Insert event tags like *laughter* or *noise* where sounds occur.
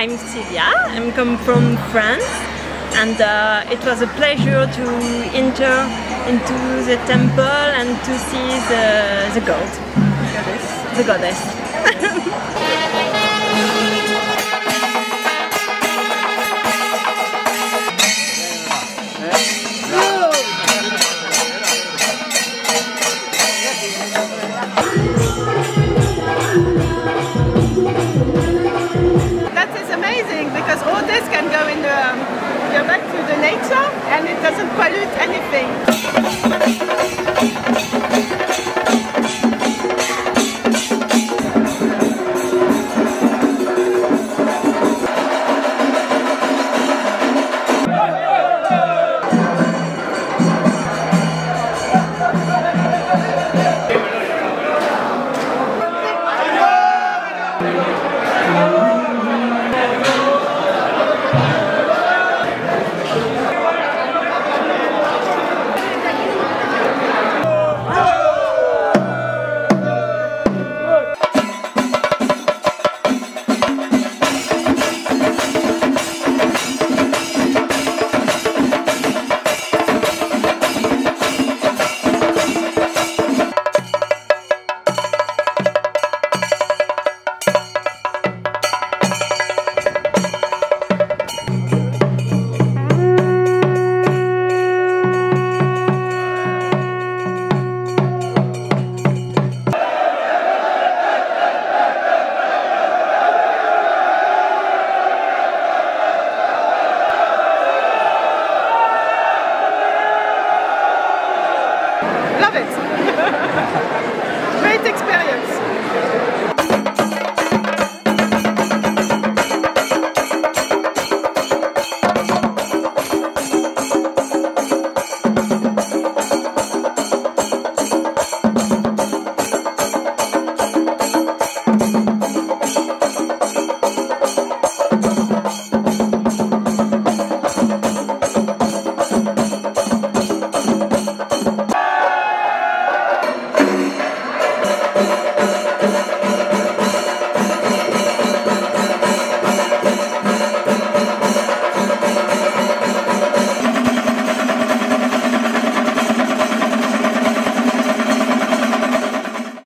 I'm Sylvia. I'm come from France and uh, it was a pleasure to enter into the temple and to see the, the god, the goddess. *laughs* *laughs* and it doesn't pollute anything. Love it. *laughs* Great experience.